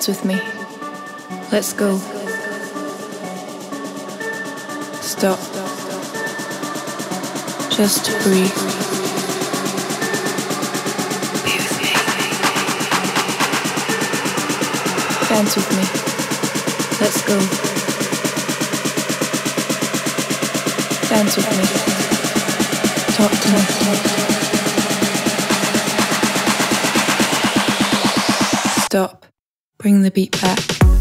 dance with me. Let's go. Stop. Just breathe. Dance with me. Let's go. Dance with me. Talk to me. Stop. Bring the beat back.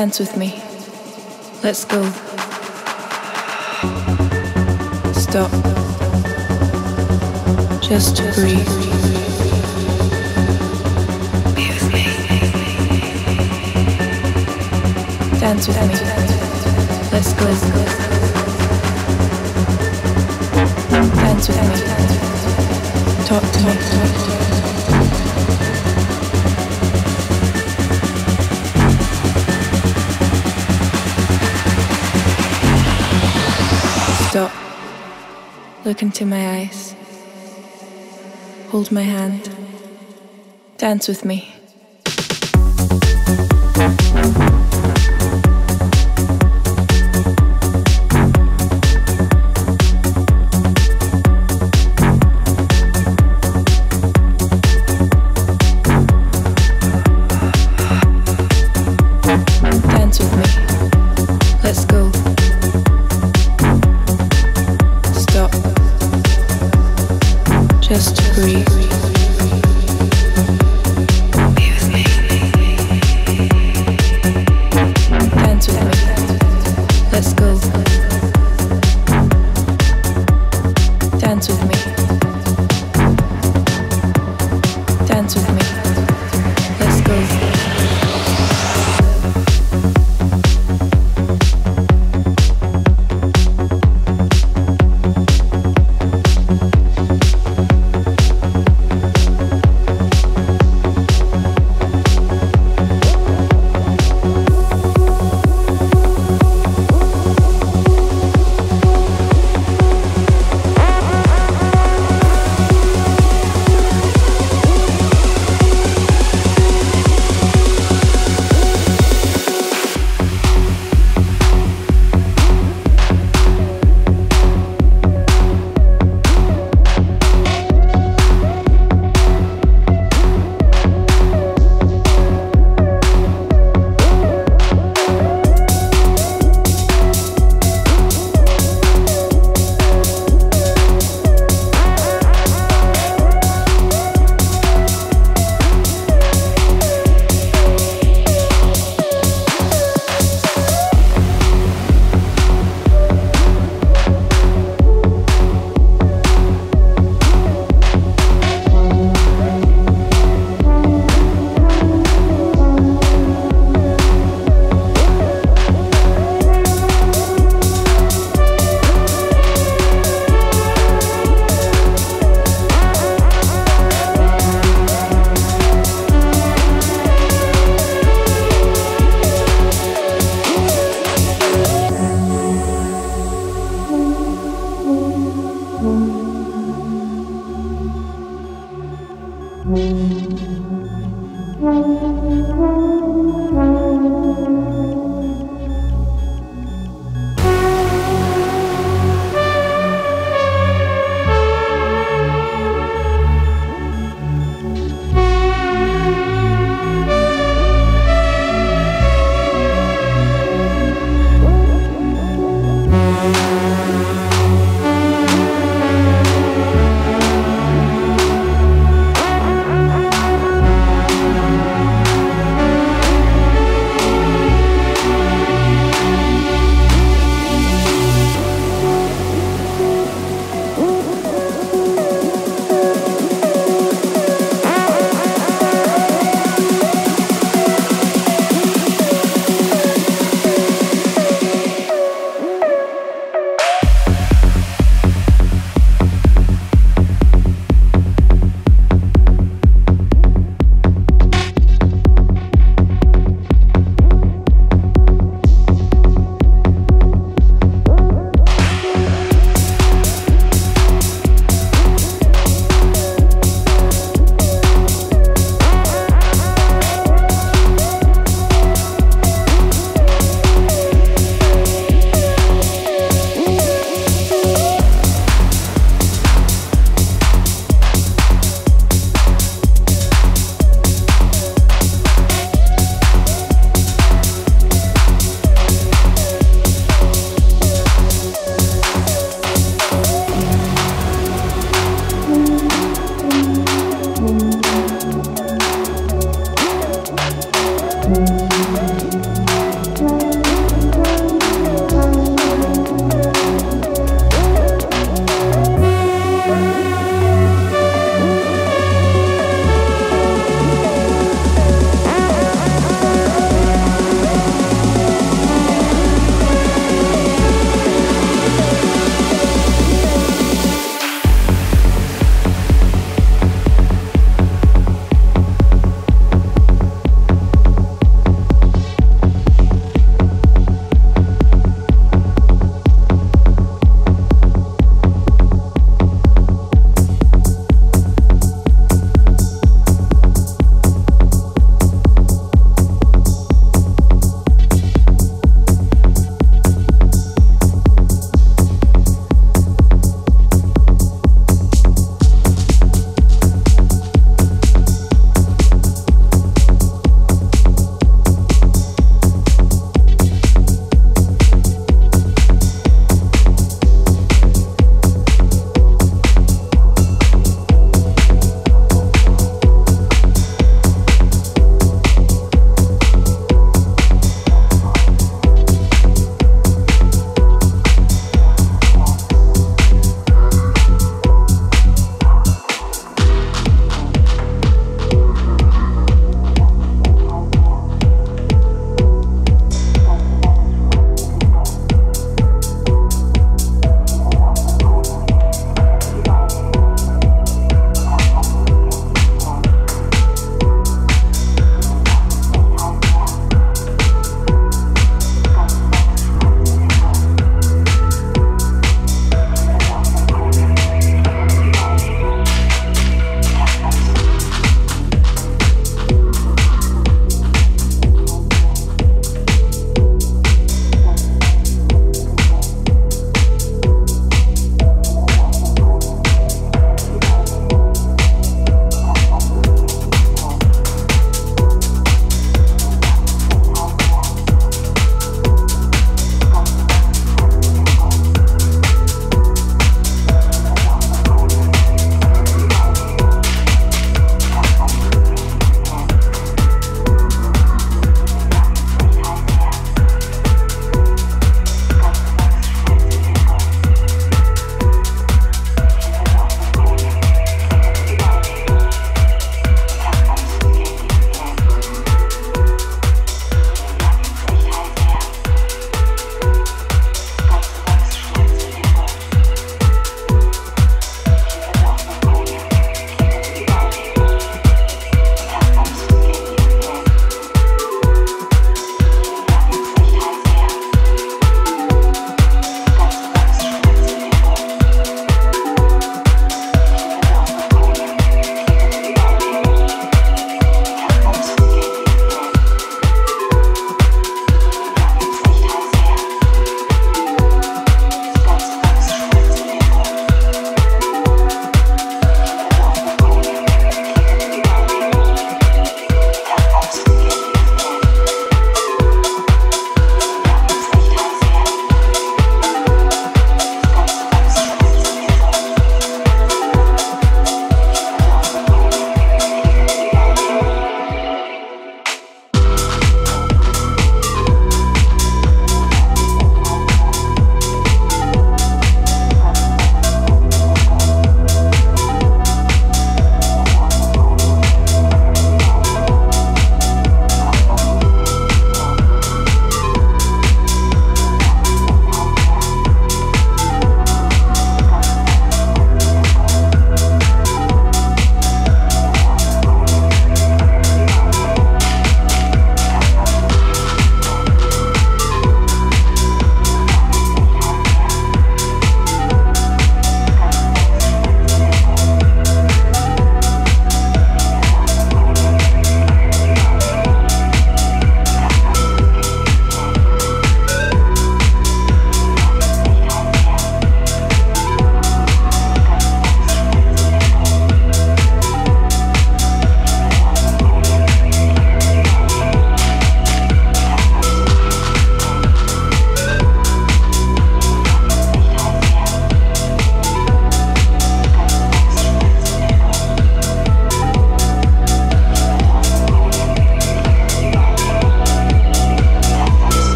Dance with me. Let's go. Stop. Just breathe. Be with me. Dance with me. Let's go. Dance with me. Talk to me. Look into my eyes. Hold my hand. Dance with me.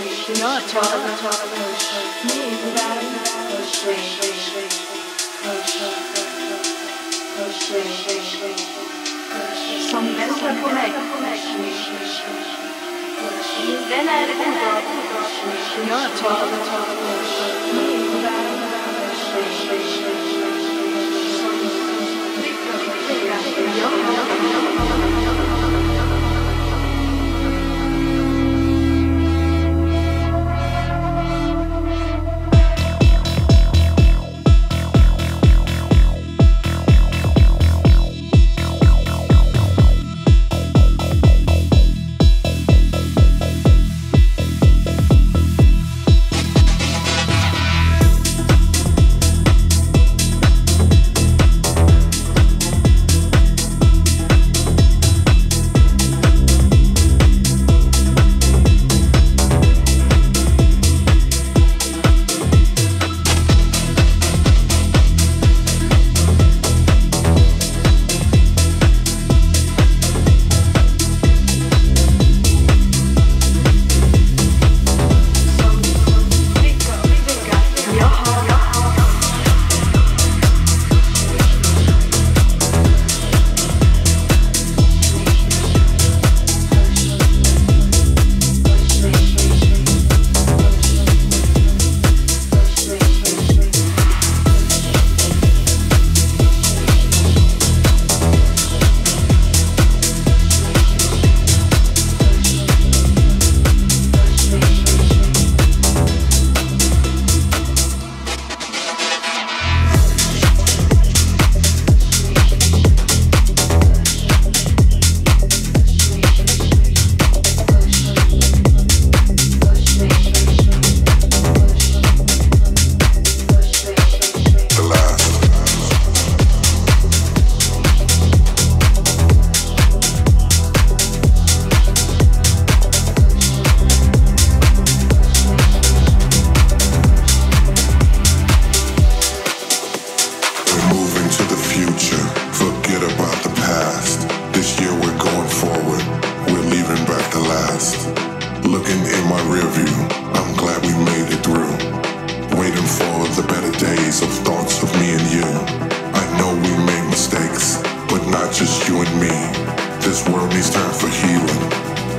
You're a total, total, total, total.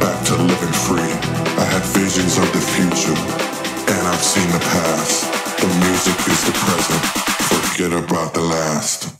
back to living free. I had visions of the future, and I've seen the past. The music is the present. Forget about the last.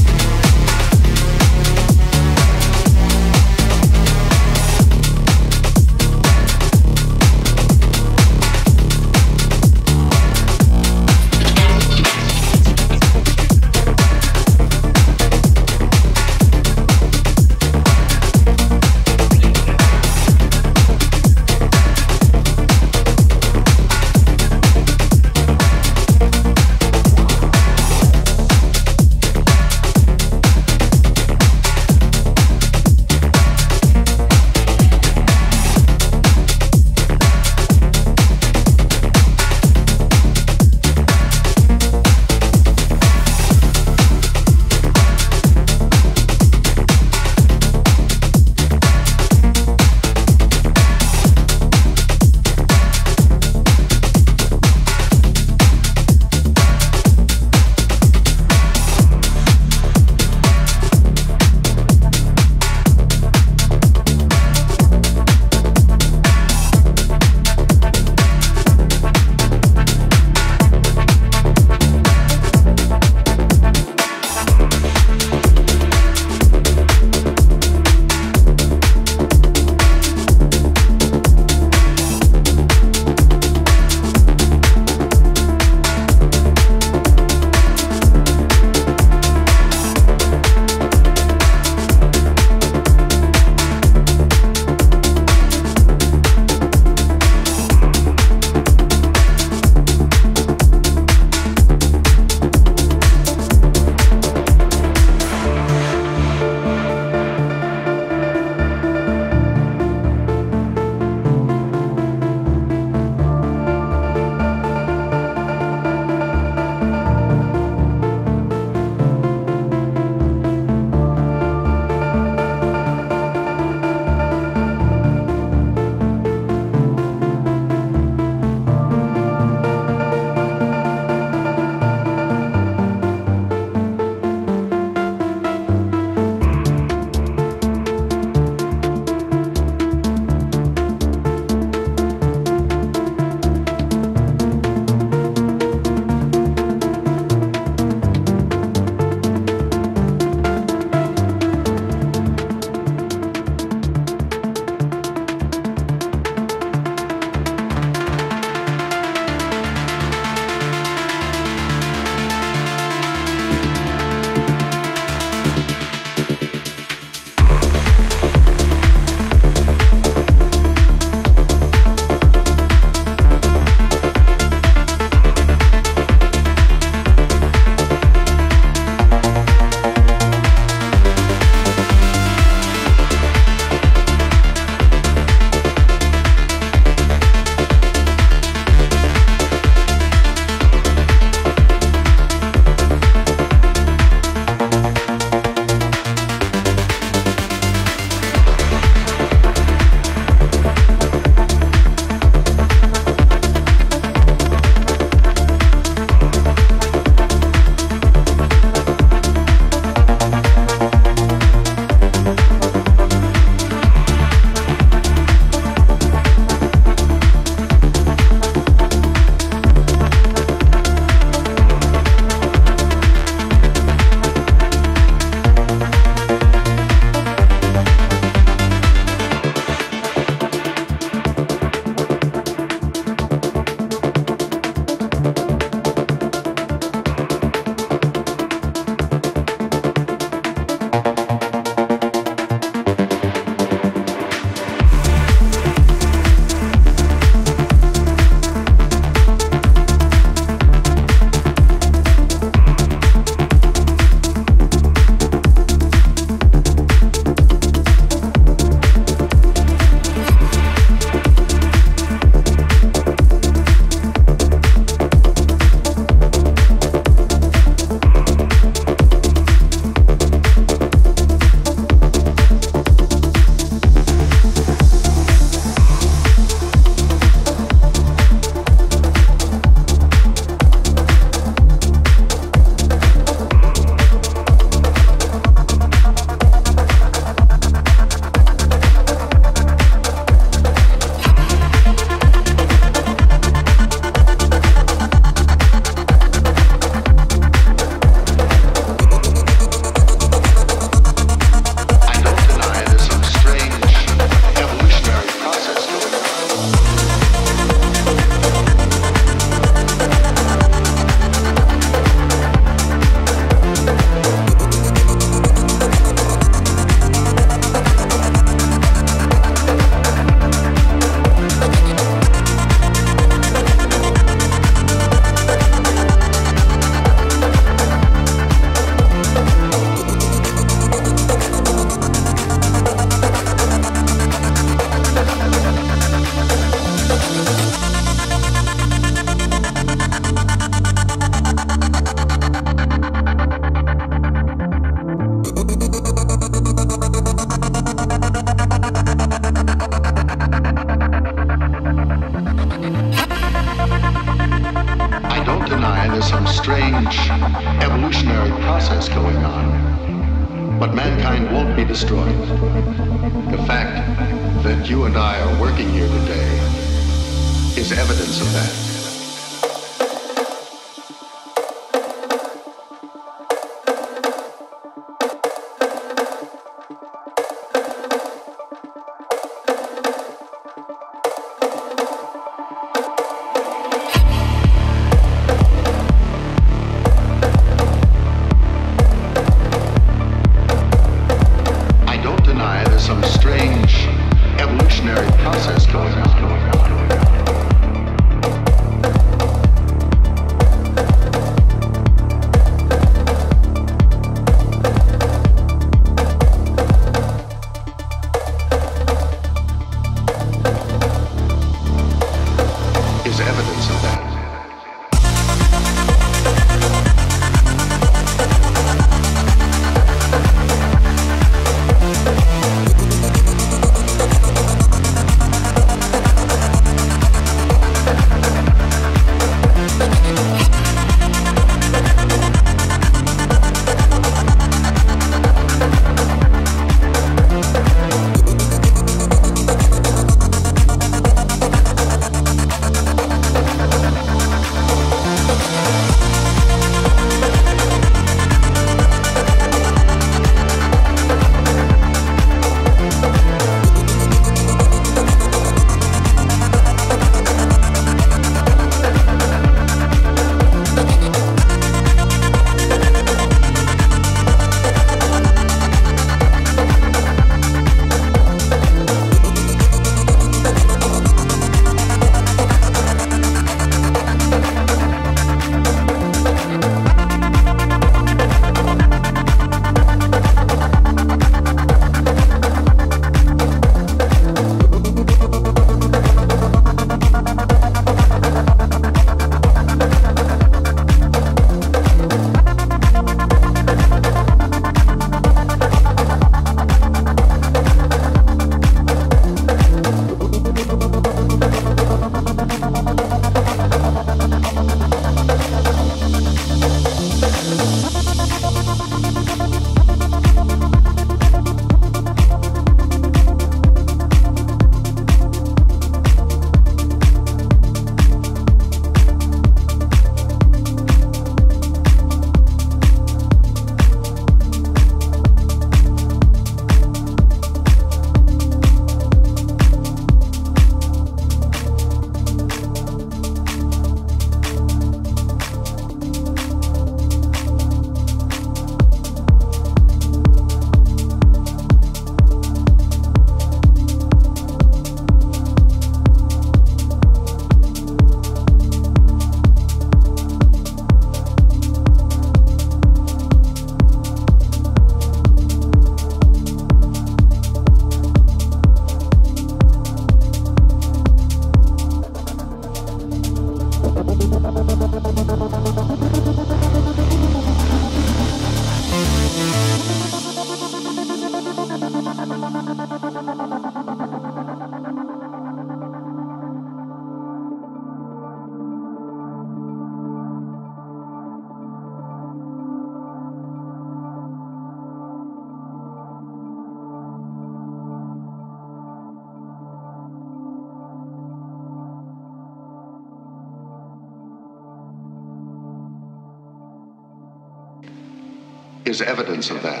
Evidence of that.